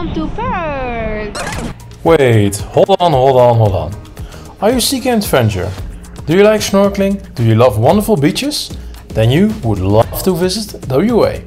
Welcome to Perth! Wait, hold on, hold on, hold on. Are you seeking adventure? Do you like snorkeling? Do you love wonderful beaches? Then you would love to visit WA.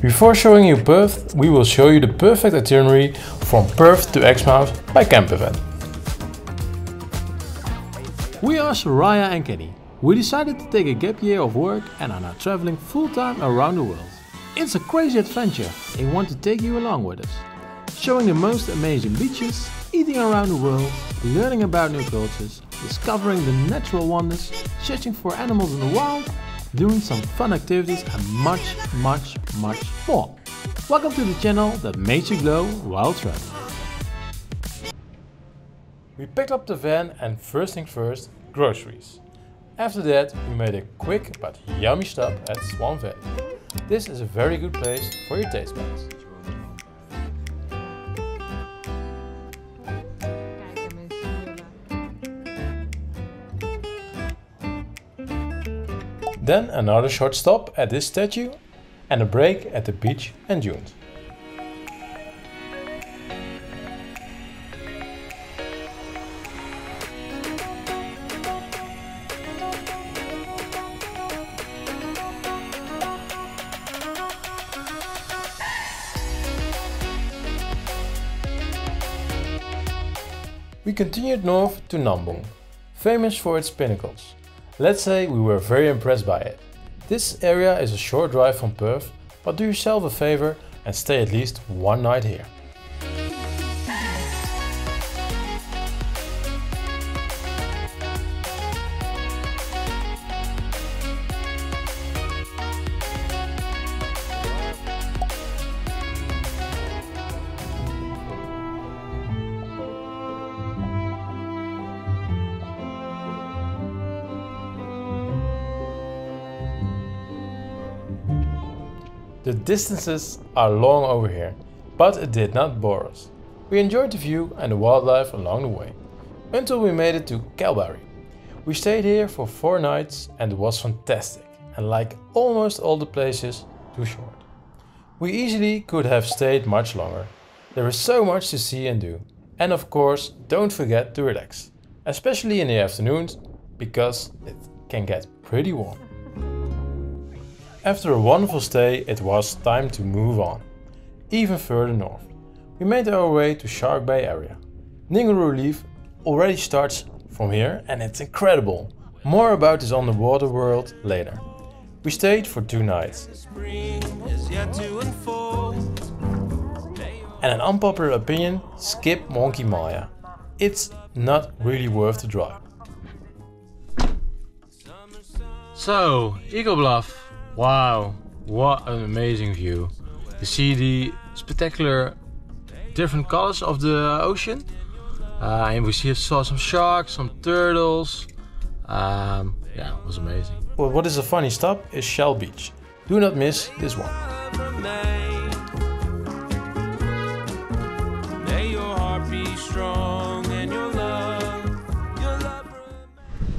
Before showing you Perth, we will show you the perfect itinerary from Perth to Exmouth by Campervan. We are Soraya and Kenny. We decided to take a gap year of work and are now traveling full time around the world. It's a crazy adventure and we want to take you along with us. Showing the most amazing beaches, eating around the world, learning about new cultures, discovering the natural wonders, searching for animals in the wild, doing some fun activities and much, much, much more. Welcome to the channel that makes you glow while traveling. We picked up the van and first thing first, groceries. After that, we made a quick but yummy stop at Swan Valley. This is a very good place for your taste buds. Then another short stop at this statue and a break at the beach and dunes. We continued north to Nambung, famous for its pinnacles. Let's say we were very impressed by it. This area is a short drive from Perth, but do yourself a favor and stay at least one night here. The distances are long over here, but it did not bore us. We enjoyed the view and the wildlife along the way, until we made it to Kalbarri. We stayed here for four nights and it was fantastic, and like almost all the places, too short. We easily could have stayed much longer. There is so much to see and do. And of course, don't forget to relax, especially in the afternoons, because it can get pretty warm. After a wonderful stay, it was time to move on, even further north. We made our way to Shark Bay area. Ningaloo Reef already starts from here and it's incredible. More about this underwater world later. We stayed for two nights. And an unpopular opinion, skip Monkey Mia. It's not really worth the drive. So, Eagle Bluff. Wow, what an amazing view. You see the spectacular different colors of the ocean. Uh, and we see, saw some sharks, some turtles. Um, yeah, it was amazing. Well, what is a funny stop is Shell Beach. Do not miss this one.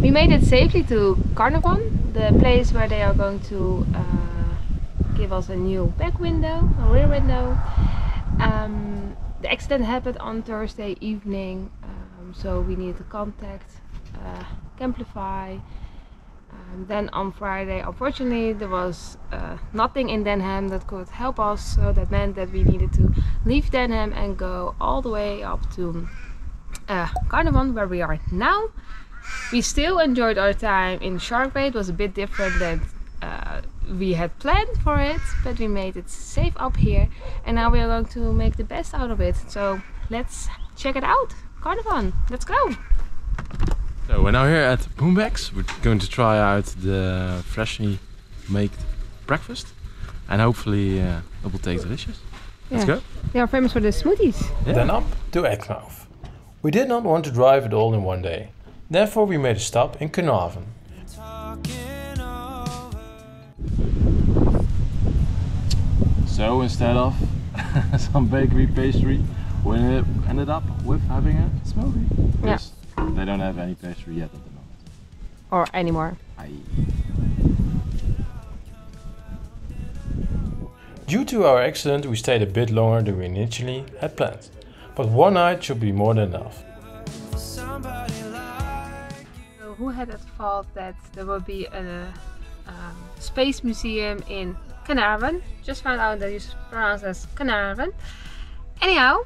We made it safely to Carnarvon, the place where they are going to uh, give us a new back window, a rear window. Um, the accident happened on Thursday evening, um, so we needed to contact uh, Camplify. Um, then on Friday, unfortunately, there was uh, nothing in Denham that could help us, so that meant that we needed to leave Denham and go all the way up to uh, Carnarvon, where we are now. We still enjoyed our time in Shark Bay. It was a bit different than uh, we had planned for it, but we made it safe up here. And now we are going to make the best out of it. So let's check it out. Carnarvon, let's go. So we're now here at Bumbaks. We're going to try out the freshly made breakfast. And hopefully uh, it will taste delicious. Let's Yeah. go. They are famous for the smoothies. Then up to Exmouth. We did not want to drive it all in one day. Therefore we made a stop in Carnarvon. So instead of some bakery pastry, we ended up with having a smoothie. Yeah. Because They don't have any pastry yet at the moment. Or anymore. Aye. Due to our accident we stayed a bit longer than we initially had planned, but one night should be more than enough. Had at thought that there will be a um, space museum in Carnarvon? Just found out that it's pronounced as Carnarvon. Anyhow,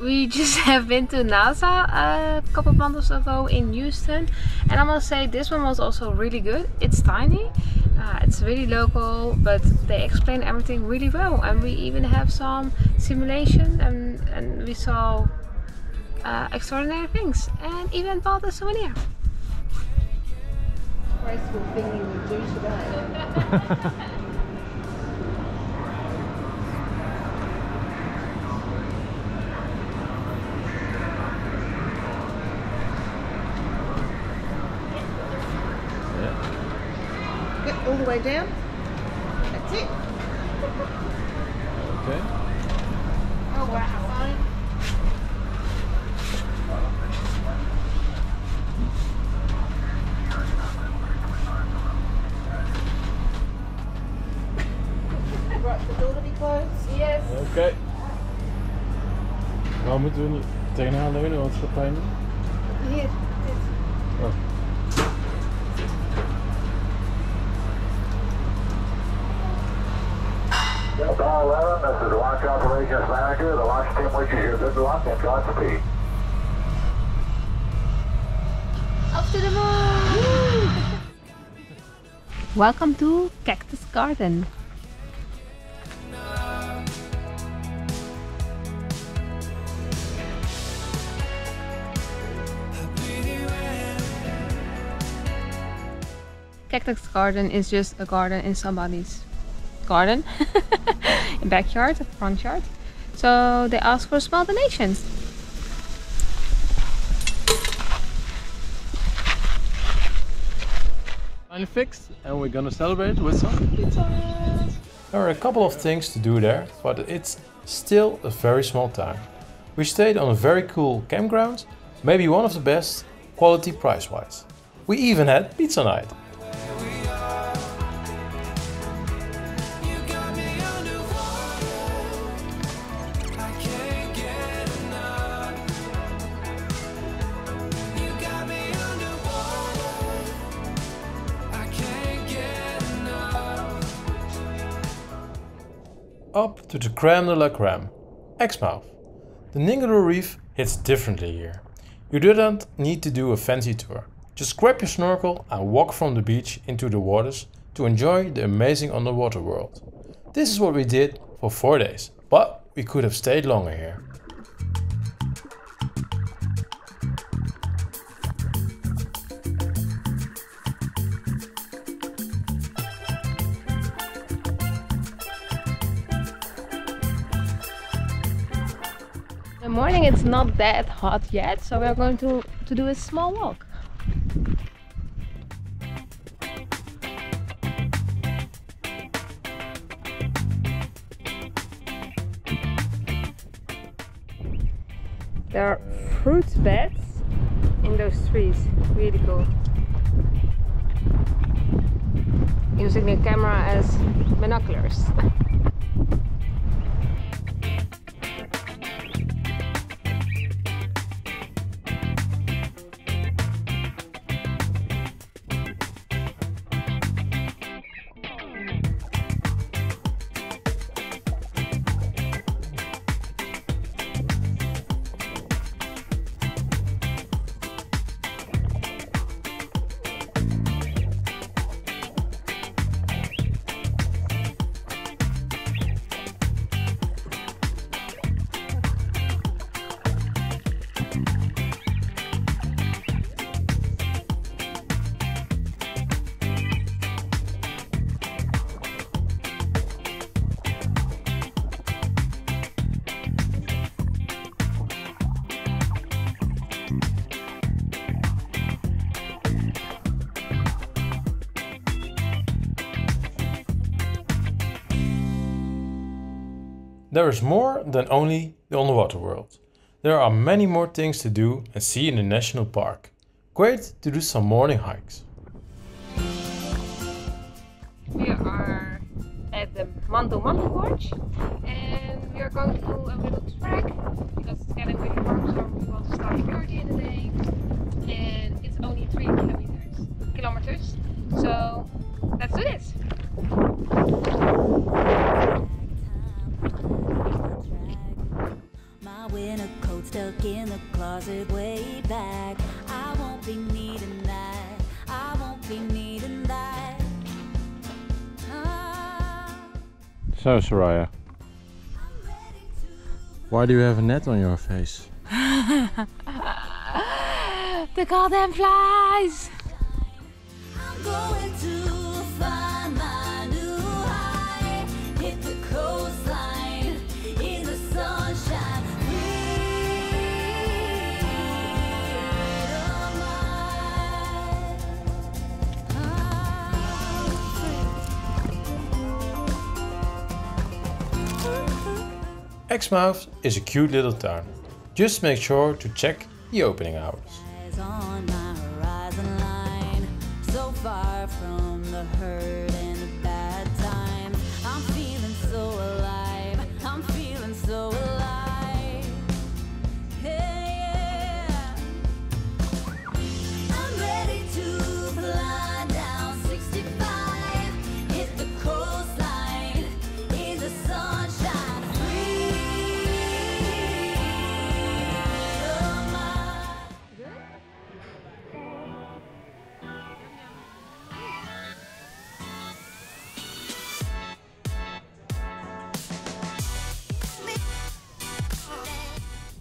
we just have been to NASA a couple months ago in Houston and I must say this one was also really good. It's tiny, uh, it's really local but they explain everything really well and we even have some simulation and, and we saw uh, extraordinary things and even bought a souvenir. Yep, Delta 11, this is launch operations manager. The launch team wishes you good luck and Godspeed. Up to the moon! Welcome to Cactus Garden. Cactus Garden is just a garden in somebody's garden, in backyard, front yard. So they ask for small donations. Finally fixed and we're gonna celebrate with some pizzas. There are a couple of things to do there, but it's still a very small town. We stayed on a very cool campground, maybe one of the best, quality price wise. We even had pizza night. Up to the creme de la creme, Exmouth. The Ningaloo Reef hits differently here. You do not need to do a fancy tour. Just grab your snorkel and walk from the beach into the waters to enjoy the amazing underwater world. This is what we did for 4 days, but we could have stayed longer here. The morning it's not that hot yet, so we're going to, to do a small walk. There are fruit beds in those trees. Really cool. Using the camera as binoculars. There is more than only the underwater world. There are many more things to do and see in the national park. Great to do some morning hikes. We are at the Mandu Mandu Gorge and we are going to do a little trek because it's getting really warm so we want to start early in the day and it's only 3 kilometers, kilometers so let's do this! My winter coat stuck in the closet way back. I won't be needing that. I won't be needing that. Ah, So, Soraya, I'm ready to why do you have a net on your face? The goddamn flies! Exmouth is a cute little town. Just make sure to check the opening hours.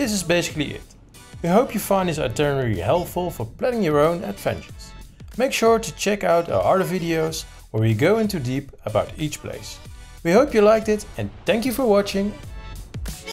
This is basically it. We hope you find this itinerary helpful for planning your own adventures. Make sure to check out our other videos where we go into deep about each place. We hope you liked it and thank you for watching